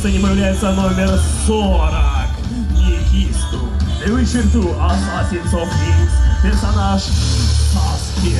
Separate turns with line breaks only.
сцене появляется номер 40. Нехисту, Вичерту, Assassin's of X, персонаж Саски.